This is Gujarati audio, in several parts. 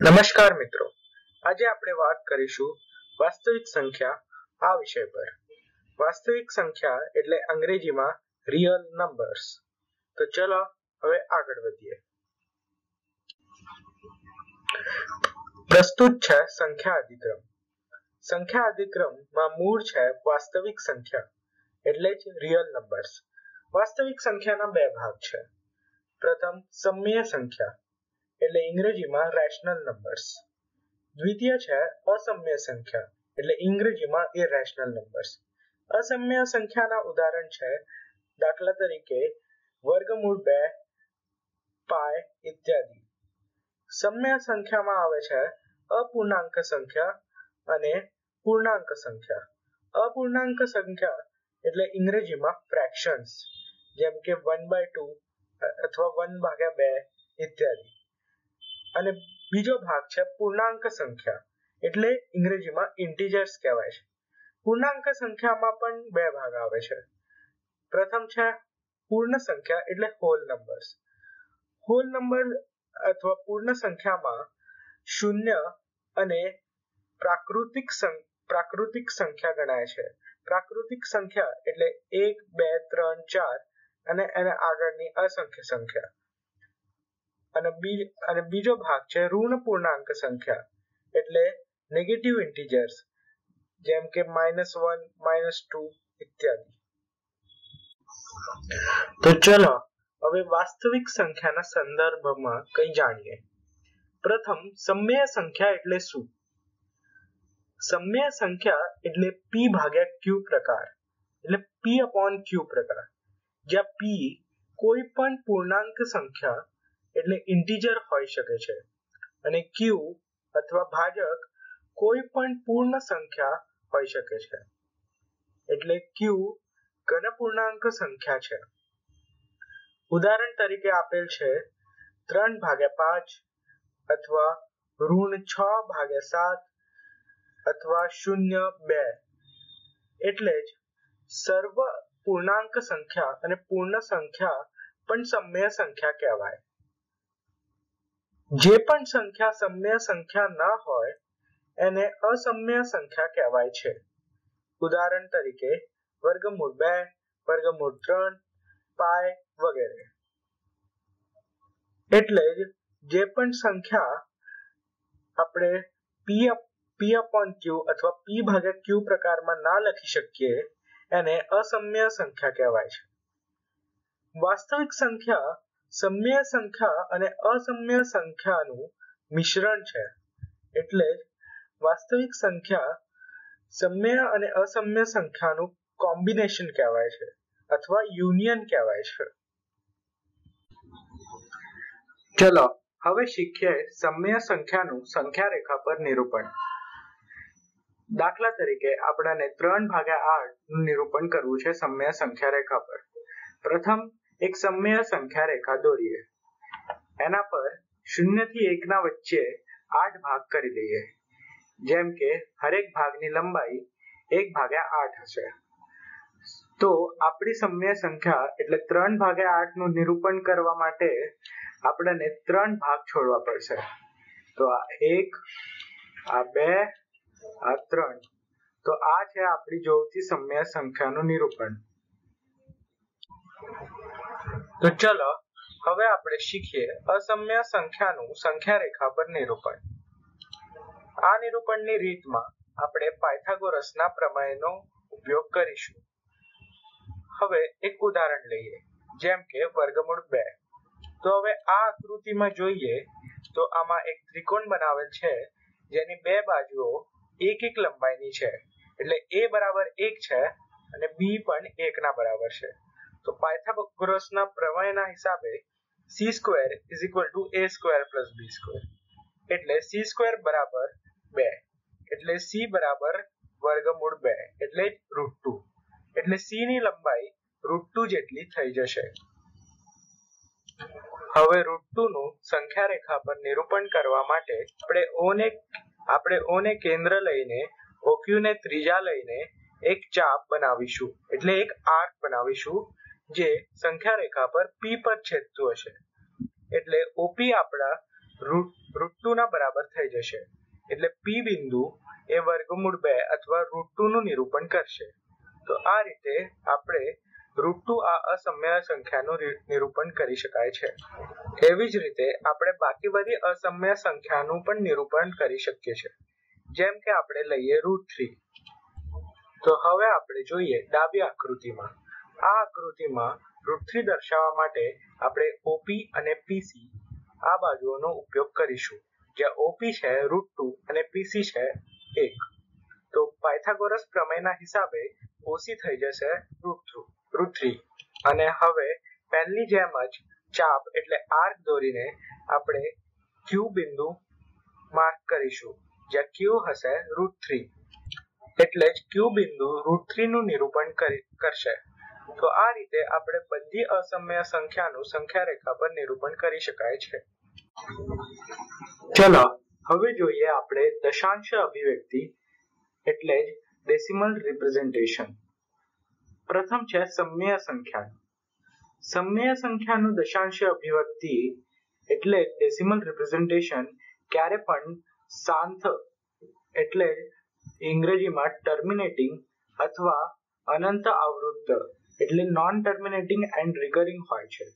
નમસ્કાર મિત્રો. આજે આપણે વાત કરીશું વાસ્તવિક સંખ્યા આ વિષય પર. વાસ્તવિક સંખ્યા એટલે અંગ્રેજીમાં રિયલ નંબર્સ તો ચલો હવે આગળ વધીએ. પ્રસ્તુત છે સંખ્યા અધિક્રમ. સંખ્યા અધિક્રમમાં મૂળ છે વાસ્તવિક સંખ્યા, એટલે જ રિયલ નંબર્સ વાસ્તવિક સંખ્યાના બે ભાગ છે. પ્રથમ સમય સંખ્યા એટલે અંગ્રેજીમાં રેશનલ નંબર્સ દ્વિતીય છે અસમ્ય સંખ્યા. એટલે અંગ્રેજીમાં ઇરેશનલ નંબર્સ અસમ્ય સંખ્યાના ઉદાહરણ છે, દાખલા તરીકે વર્ગમૂળ બે, પાય ઇત્યાદિ. સમ્ય સંખ્યામાં આવે છે અપૂર્ણાંક સંખ્યા અને પૂર્ણાંક સંખ્યા. અપૂર્ણાંક સંખ્યા એટલે અંગ્રેજીમાં ફ્રેક્શન્સ જેમ કે વન બાય ટુ અથવા વન ભાગ્યા બે ઇત્યાદિ. અને બીજો ભાગ છે પૂર્ણાંક સંખ્યા, એટલે અંગ્રેજીમાં ઇન્ટીજર્સ કહેવાય છે. પૂર્ણાંક સંખ્યામાં પણ બે ભાગ આવે છે. પ્રથમ છે પૂર્ણ સંખ્યા, એટલે હોલ નંબર્સ હોલ નંબર અથવા પૂર્ણ સંખ્યામાં શૂન્ય અને પ્રાકૃતિક પ્રાકૃતિક સંખ્યા ગણાય છે. પ્રાકૃતિક સંખ્યા, એટલે એક, બે, ત્રણ, ચાર અને એના આગળની અસંખ્ય સંખ્યા. અને અને બીજો ભાગ છે ઋણ પૂર્ણાંક સંખ્યા, એટલે નેગેટિવ ઇન્ટીજર્સ જેમ કે માઇનસ વન માઇનસ ટુ ઇત્યાદિ. તો ચલો, હવે વાસ્તવિક સંખ્યાના સંદર્ભમાં કંઈ જાણીએ. પ્રથમ, સમય સંખ્યા એટલે શું? સમય સંખ્યા એટલે p ભાગ્યા q પ્રકાર, એટલે p q પ્રકાર. જ્યાં p કોઈ પણ પૂર્ણાંક સંખ્યા એટલે ઇન્ટીજર હોઈ શકે છે. અને ક્યુ અથવા ભાજક કોઈ પણ પૂર્ણ સંખ્યા હોઈ શકે છે. એટલે ક્યુ ઘન પૂર્ણાંક સંખ્યા છે. ઉદાહરણ તરીકે આપેલ છે ત્રણ ભાગ્યા પાંચ અથવા ઋણ છ ભાગ્યા સાત અથવા શૂન્ય બે. એટલે જ સર્વ પૂર્ણાંક સંખ્યા અને પૂર્ણ સંખ્યા પણ સમય સંખ્યા કહેવાય. જે પણ સંખ્યા સમ્ય સંખ્યા ન હોય, એને અસમ્ય સંખ્યા કહેવાય છે. ઉદાહરણ તરીકે, વર્ગમૂળ બે, વર્ગમૂળ ત્રણ, પાય વગેરે. એટલે જ જે પણ સંખ્યા આપણે પી પી અપોન ક્યુ અથવા પી ભાગે ક્યુ પ્રકારમાં ના લખી શકીએ, એને અસમ્ય સંખ્યા કહેવાય છે. વાસ્તવિક સંખ્યા સમય સંખ્યા અને અસમ્ય સંખ્યાનું મિશ્રણ છે. એટલે વાસ્તવિક સંખ્યા સમ્ય અને અસમ્ય સંખ્યાનું કોમ્બિનેશન કહેવાય છે અથવા યુનિયન કહેવાય છે. ચલો, હવે શીખીએ સમય સંખ્યાનું સંખ્યા રેખા પર નિરૂપણ. દાખલા તરીકે આપણાને ત્રણ ભાગ્યા આઠનું નિરૂપણ કરવું છે સમય સંખ્યા રેખા પર. પ્રથમ એક સમય સંખ્યા રેખા દોરીએ. એના પર શૂન્યથી એક ના વચ્ચે આઠ ભાગ કરી દઈએ. જેમ કે હરેક ભાગની લંબાઈ એક ભાગ્યા આઠ હશે. તો આપણી સમય સંખ્યા એટલે ત્રણ ભાગ્યા આઠનું નિરૂપણ કરવા માટે આપણને ત્રણ ભાગ છોડવા પડશે. તો આ એક, આ બે, આ ત્રણ. તો આ છે આપણી જોવતી સમય સંખ્યાનું નિરૂપણ. તો ચલો, હવે આપણે શીખીએ અસમ્ય સંખ્યાનું સંખ્યા રેખા પર નિરૂપણ. આ નિરૂપણની રીતમાં આપણે પાયથાગોરસના પ્રમેયનો ઉપયોગ કરીશું. હવે એક ઉદાહરણ લઈએ, જેમ કે વર્ગમૂળ બે. તો હવે આ આકૃતિમાં જોઈએ તો આમાં એક ત્રિકોણ બનાવેલ છે, જેની બે બાજુઓ એક એક લંબાઈની છે. એટલે a બરાબર એક છે અને b પણ એકના બરાબર છે. તો પાયથાગોરસના પ્રમેયના હિસાબે c square is equal to a square plus b square એટલે c સ્ક્વેર બરાબર બે. એટલે c બરાબર વર્ગમૂળ બે. એટલે રૂટ ટુ એટલે c ની લંબાઈ રૂટ ટુ જેટલી થઈ જશે. હવે રૂટ ટુ નું સંખ્યા રેખા પર નિરૂપણ કરવા માટે આપણે o ને, આપણે o ને કેન્દ્ર લઈને OQ ને ત્રિજ્યા લઈને એક ચાપ બનાવીશું. એટલે એક આર્ક બનાવીશું. જે સંખ્યા રેખા પર p પર છેદતું હશે. એટલે OP આપણા રૂટ ના બરાબર થઈ જશે. એટલે પી બિંદુ એ વર્ગમૂળ બે અથવા રૂટનું નિરૂપણ કરશે. તો આ રીતે આપણે રૂટ આ અસમ્ય સંખ્યાનું નિરૂપણ કરી શકાય છે. એવી જ રીતે આપણે બાકી બધી અસમ્ય સંખ્યાનું પણ નિરૂપણ કરી શકીએ છીએ. જેમ કે આપણે લઈએ રૂટ થ્રી. તો હવે આપણે જોઈએ ડાબી આકૃતિમાં. આ આકૃતિમાં થ્રી દર્શાવવા માટે આપણે ઓપી અને પીસી આ બાજુઓનો ઉપયોગ કરીશું. જ્યાં ઓપી છે રૂટ ટુ અને પીસી છે એક. તો પાયથાગોરસ પ્રમેયના હિસાબે ઓસી થઈ જશે રૂટ થ્રુ રૂટ થ્રી અને હવે પેનની જેમ જ ચાપ એટલે આર્ક દોરીને આપણે ક્યુ બિંદુ માર્ક કરીશું. જ્યાં ક્યુ હશે રૂટ થ્રી એટલે જ ક્યુ બિંદુ રૂટ થ્રી નું નિરૂપણ કરશે. તો આ રીતે આપણે બધી અસમય સંખ્યાનું સંખ્યા રેખા પર નિરૂપણ કરી શકાય છે. ચલો, હવે જોઈએ આપણે દશાંશ અભિવ્યક્તિ એટલે જ ડેસિમલ રિપ્રેઝન્ટેશન પ્રથમ છે સમય સંખ્યા સમ્ય સંખ્યાનું દશાંશ અભિવ્યક્તિ એટલે ડેસિમલ રિપ્રેઝેન્ટેશન ક્યારે પણ શાંત એટલે અંગ્રેજીમાં ટર્મિનેટિંગ અથવા અનંત આવૃત્ત. એટલે નોન ટર્મિનેટિંગ એન્ડ રિકરિંગ હોય છે.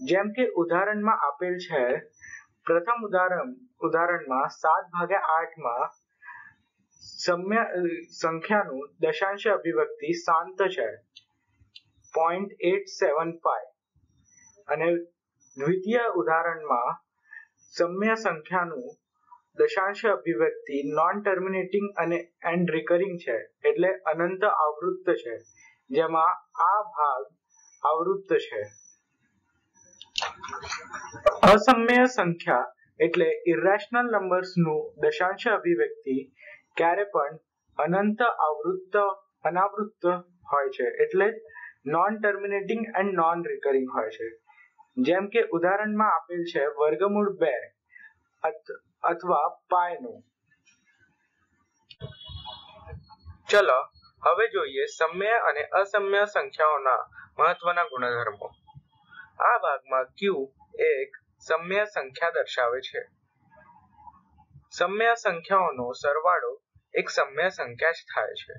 જેમ કે ઉદાહરણમાં આપેલ છે, પ્રથમ ઉદાહરણ, ઉદાહરણમાં સાત ભાગ્યા આઠમાં સમ્ય સંખ્યાનું દશાંશ અભિવ્યક્તિ શાંત છે. પોઈન્ટ એટ સેવન ફાઈવ અને દ્વિતીય ઉદાહરણમાં સમ્ય સંખ્યાનું દશાંશ અભિવ્યક્તિ નોન ટર્મિનેટિંગ અને એન્ડ રિકરિંગ છે, એટલે અનંત આવૃત્ત છે. જેમાં આ ભાગ આવૃત્ત છે. અસમ્ય સંખ્યા એટલે ઇરેશનલ નંબર્સનું દશાંશ અભિવ્યક્તિ ક્યારે પણ અનંત આવૃત્ત, અનાવૃત્ત હોય છે. એટલે non terminating and non recurring હોય છે. જેમ કે ઉદાહરણમાં આપેલ છે વર્ગમૂળ બે અથવા પાયનું. ચલો હવે જોઈએ સમ્ય અને અસમ્ય સંખ્યાઓના મહત્વના ગુણધર્મો. આ ભાગમાં ક્યુ એક સમ્ય સંખ્યા દર્શાવે છે. સમ્ય સંખ્યાઓનો સરવાળો એક સમ્ય સંખ્યા જ થાય છે.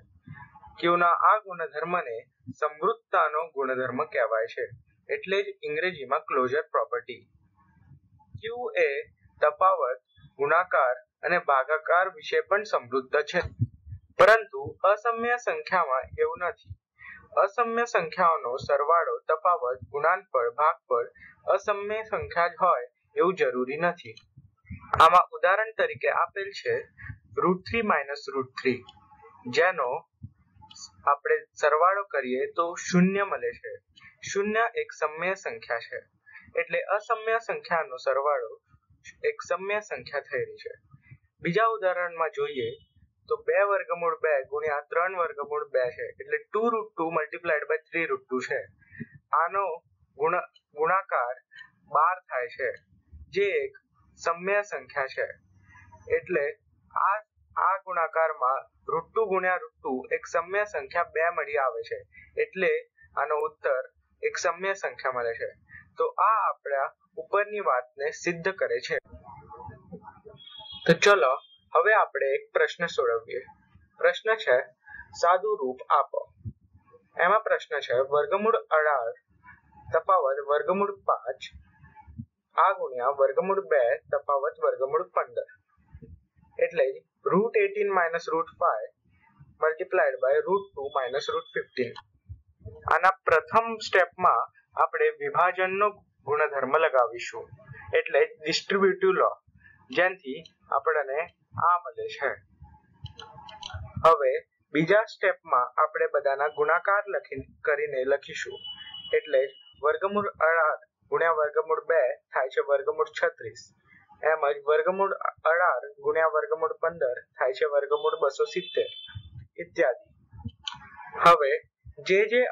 ક્યુના આ ગુણધર્મને સમૃદ્ધતાનો ગુણધર્મ કહેવાય છે. એટલે જ અંગ્રેજીમાં ક્લોઝર પ્રોપર્ટી ક્યુ એ તફાવત, ગુણાકાર અને ભાગાકાર વિશે પણ સમૃદ્ધ છે. પરંતુ અસમ્ય સંખ્યામાં એવું નથી. અસમ્ય સંખ્યાઓનો સરવાળો તફાવત ગુણાંકફળ ભાગફળ અસમ્ય સંખ્યા જ હોય એવું જરૂરી નથી. આમાં ઉદાહરણ તરીકે આપેલ છે root three minus root three. જેનો આપણે સરવાળો કરીએ તો શૂન્ય મળે છે. શૂન્ય એક સમય સંખ્યા છે. એટલે અસમ્ય સંખ્યાનો સરવાળો એક સમય સંખ્યા થયેલી છે. બીજા ઉદાહરણમાં જોઈએ તો બે વર્ગમૂળ બે ગુણ્યા ત્રણ વર્ગમૂળ બે છે. એટલે two root two multiplied by three root two છે. આનો ગુણાકાર બાર થાય છે, જે એક સમય સંખ્યા છે. એટલે આ આ ગુણાકારમાં રૂટ ટુ ગુણ્યા રૂટ ટુ એક સમ્ય સંખ્યા બે મળી આવે છે. એટલે આનો ઉત્તર એક સમય સંખ્યા મળે છે. તો આ આપણા ઉપરની વાતને સિદ્ધ કરે છે. તો ચલો હવે આપણે એક પ્રશ્ન સોડવીએ. પ્રશ્ન છે, સાદું રૂપ આપો. એમાં પ્રશ્ન છે, વર્ગમૂળ અઢાર તફાવત વર્ગમૂળ પાંચ આ ગુણ્યા વર્ગમૂળ બે તફાવત વર્ગમૂળ પંદર. એટલે root eighteen minus root five multiplied by root two minus root fifteen આના પ્રથમ સ્ટેપમાં આપણે વિભાજનનો ગુણધર્મ લગાવીશું. એટલે ડિસ્ટ્રીબ્યુટિવ લો જેનાથી આપણને આ મળે છે. હવે, બીજા સ્ટેપમાં આપણે બધાના ગુણાકાર લખી કરીને લખીશું. એટલે વર્ગમૂળ અઢાર ગુણ્યા વર્ગમૂળ બે થાય છે વર્ગમૂળ છત્રીસ. એમ જ વર્ગમૂળ અઢાર ગુણ્યા વર્ગમૂળ પંદર થાય છે વર્ગમૂળ બસો સિત્તેર. ઇત્યાદિ. હવે, જે જે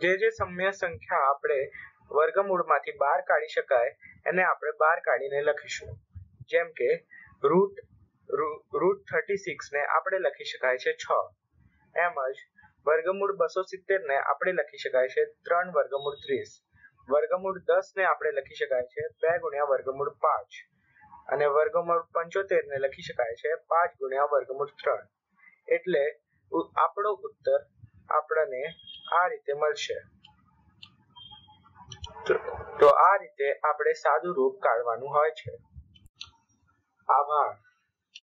જે જે સમય સંખ્યા આપણે વર્ગમૂળમાંથી બહાર કાઢી શકાય, એને આપણે બહાર કાઢીને લખીશું. જેમ કે, રૂટ રૂટ થર્ટી સિક્સ ને આપણે લખી શકાય છે છ. એમ જ વર્ગમૂળ બસો સિત્તેર ને આપણે લખી શકાય છે ત્રણ વર્ગમૂળ ત્રીસ. વર્ગમૂળ દસ ને આપણે લખી શકાય છે બે ગુણ્યા વર્ગમૂળ પાંચ. અને વર્ગમૂળ પંચોતેર ને લખી શકાય છે પાંચ ગુણ્યા વર્ગમૂળ ત્રણ. એટલે આપણો ઉત્તર આપણને આ રીતે મળશે. તો આ રીતે આપણે સાદું રૂપ કાઢવાનું હોય છે. આભાર.